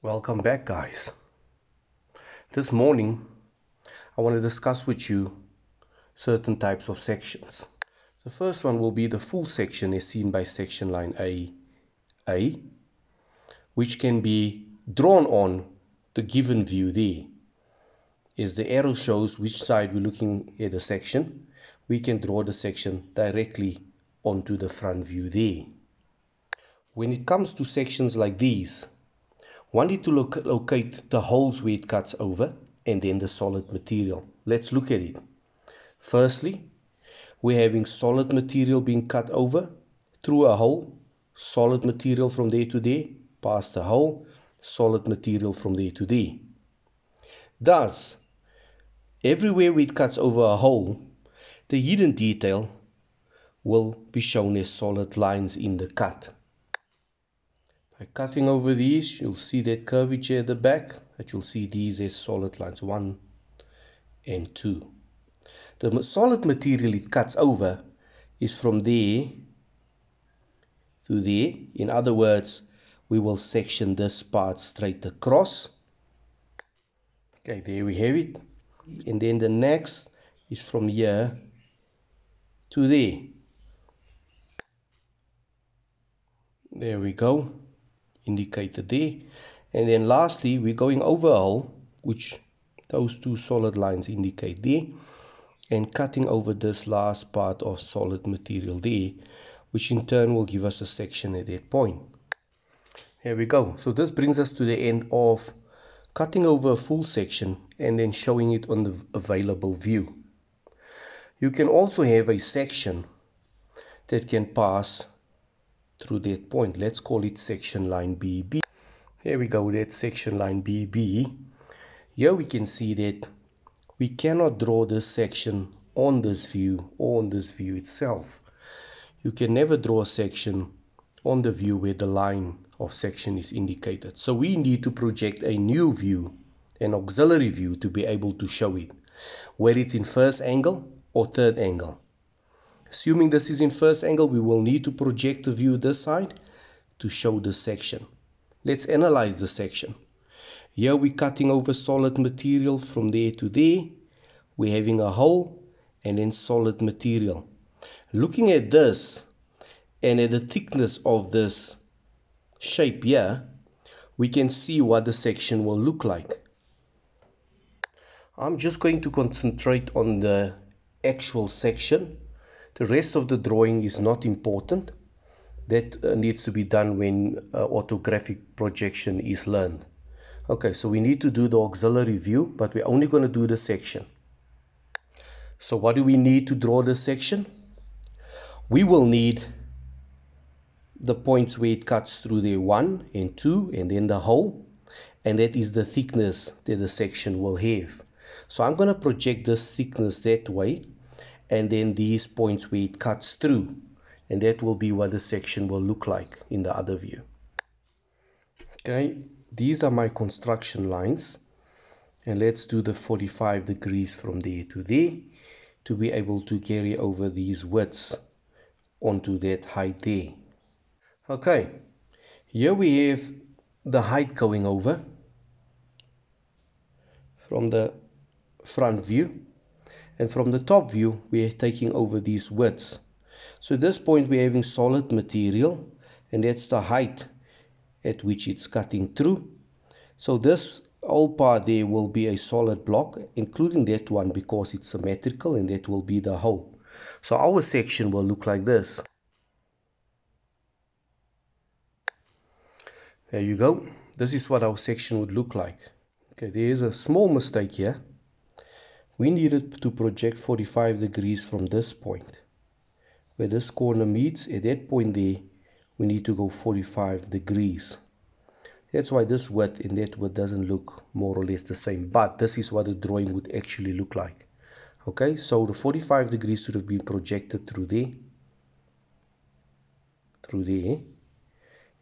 Welcome back, guys. This morning, I want to discuss with you certain types of sections. The first one will be the full section as seen by section line A, A, which can be drawn on the given view there. As the arrow shows which side we're looking at the section, we can draw the section directly onto the front view there. When it comes to sections like these, one need to loc locate the holes where it cuts over and then the solid material. Let's look at it. Firstly, we're having solid material being cut over through a hole, solid material from there to there, past the hole, solid material from there to there. Thus, everywhere where it cuts over a hole, the hidden detail will be shown as solid lines in the cut. Cutting over these, you'll see that curvature at the back, that you'll see these as solid lines, 1 and 2. The solid material it cuts over is from there to there. In other words, we will section this part straight across. Okay, there we have it. And then the next is from here to there. There we go indicated there. And then lastly, we're going over a hole, which those two solid lines indicate there, and cutting over this last part of solid material there, which in turn will give us a section at that point. Here we go. So this brings us to the end of cutting over a full section and then showing it on the available view. You can also have a section that can pass through that point. Let's call it section line BB. Here we go, that's section line BB. Here we can see that we cannot draw this section on this view or on this view itself. You can never draw a section on the view where the line of section is indicated. So we need to project a new view, an auxiliary view to be able to show it, whether it's in first angle or third angle. Assuming this is in first angle, we will need to project the view this side to show the section. Let's analyze the section. Here we're cutting over solid material from there to there. We're having a hole and then solid material. Looking at this and at the thickness of this shape here, we can see what the section will look like. I'm just going to concentrate on the actual section the rest of the drawing is not important. That uh, needs to be done when uh, orthographic projection is learned. Okay, so we need to do the auxiliary view, but we're only going to do the section. So what do we need to draw the section? We will need the points where it cuts through the 1 and 2 and then the hole. And that is the thickness that the section will have. So I'm going to project this thickness that way and then these points where it cuts through and that will be what the section will look like in the other view. Okay these are my construction lines and let's do the 45 degrees from there to there to be able to carry over these widths onto that height there. Okay here we have the height going over from the front view and from the top view we are taking over these widths. So at this point we're having solid material and that's the height at which it's cutting through. So this whole part there will be a solid block including that one because it's symmetrical and that will be the hole so our section will look like this. There you go. This is what our section would look like. Okay there is a small mistake here we needed to project 45 degrees from this point. Where this corner meets, at that point there, we need to go 45 degrees. That's why this width and that width doesn't look more or less the same. But this is what the drawing would actually look like. Okay, so the 45 degrees should have been projected through there. Through there.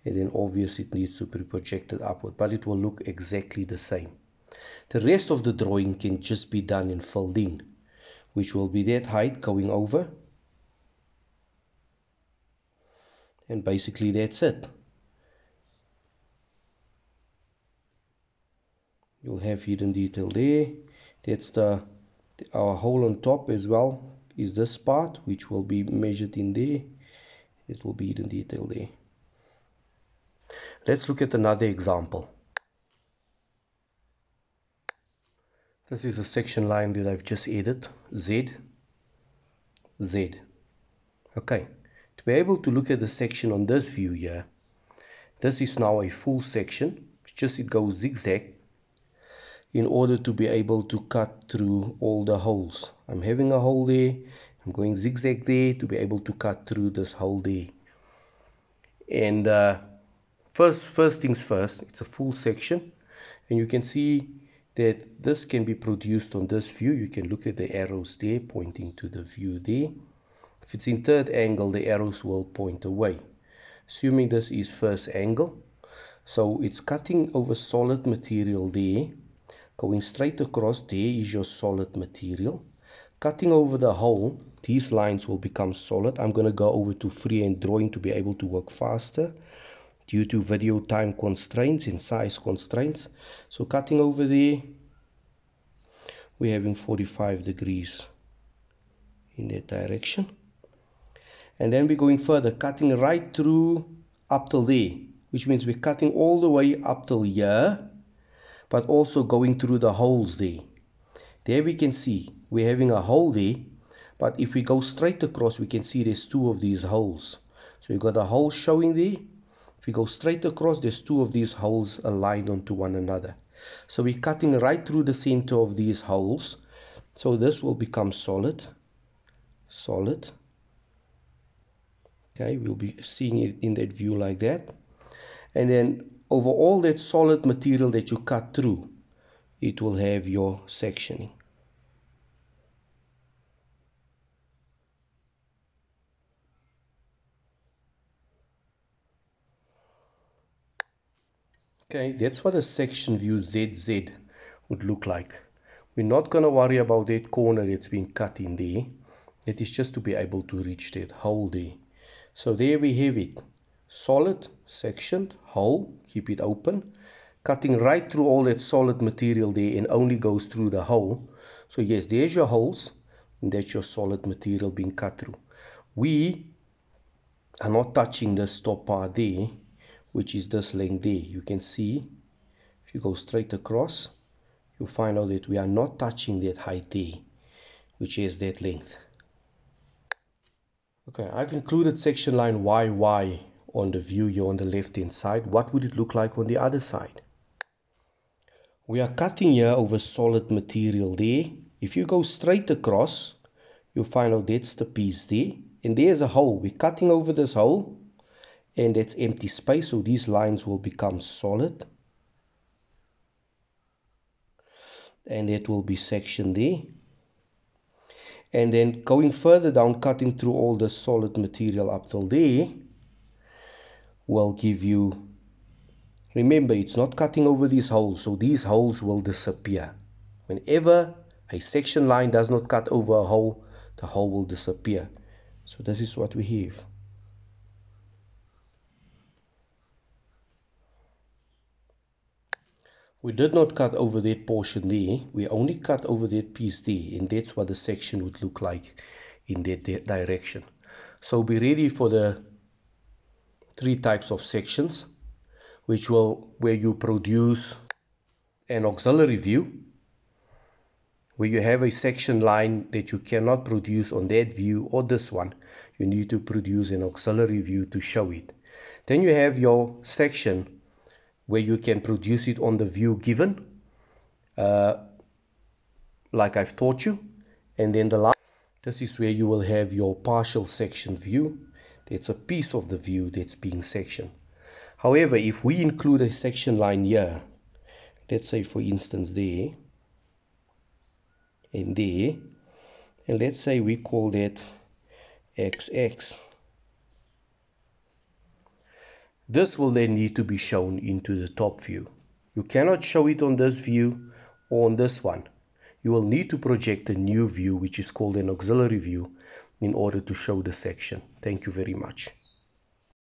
And then obviously it needs to be projected upward. But it will look exactly the same. The rest of the drawing can just be done in filled in, which will be that height going over. And basically that's it. you'll have hidden detail there that's the our hole on top as well is this part which will be measured in there it will be hidden detail there let's look at another example this is a section line that I've just added Z Z. Okay. To be able to look at the section on this view here this is now a full section. It's just it goes zigzag in order to be able to cut through all the holes. I'm having a hole there, I'm going zigzag there to be able to cut through this hole there. And uh, first, first things first, it's a full section. And you can see that this can be produced on this view. You can look at the arrows there pointing to the view there. If it's in third angle, the arrows will point away. Assuming this is first angle, so it's cutting over solid material there Going straight across, there is your solid material. Cutting over the hole, these lines will become solid. I'm going to go over to freehand drawing to be able to work faster due to video time constraints and size constraints. So cutting over there, we're having 45 degrees in that direction. And then we're going further, cutting right through up till there, which means we're cutting all the way up till here but also going through the holes there. There we can see we're having a hole there, but if we go straight across, we can see there's two of these holes. So you've got a hole showing there. We go straight across, there's two of these holes aligned onto one another. So we're cutting right through the center of these holes. So this will become solid, solid. Okay, we'll be seeing it in that view like that. And then over all that solid material that you cut through, it will have your sectioning. Okay, that's what a section view ZZ would look like. We're not going to worry about that corner that's been cut in there. It is just to be able to reach that hole there. So there we have it solid sectioned hole keep it open cutting right through all that solid material there and only goes through the hole so yes there's your holes and that's your solid material being cut through we are not touching this top part there which is this length there you can see if you go straight across you'll find out that we are not touching that height there which is that length okay I've included section line YY on the view here on the left hand side, what would it look like on the other side? We are cutting here over solid material there. If you go straight across, you'll find out that's the piece there. And there's a hole. We're cutting over this hole and that's empty space. So these lines will become solid. And that will be section there. And then going further down, cutting through all the solid material up till there, will give you remember it's not cutting over these holes so these holes will disappear whenever a section line does not cut over a hole the hole will disappear so this is what we have we did not cut over that portion there. We only cut over that piece there and that's what the section would look like in that direction. So be ready for the three types of sections which will where you produce an auxiliary view where you have a section line that you cannot produce on that view or this one. You need to produce an auxiliary view to show it. Then you have your section where you can produce it on the view given uh, like I've taught you and then the last this is where you will have your partial section view it's a piece of the view that's being sectioned. However, if we include a section line here, let's say for instance there, and there, and let's say we call that XX. This will then need to be shown into the top view. You cannot show it on this view or on this one. You will need to project a new view which is called an auxiliary view in order to show the section. Thank you very much.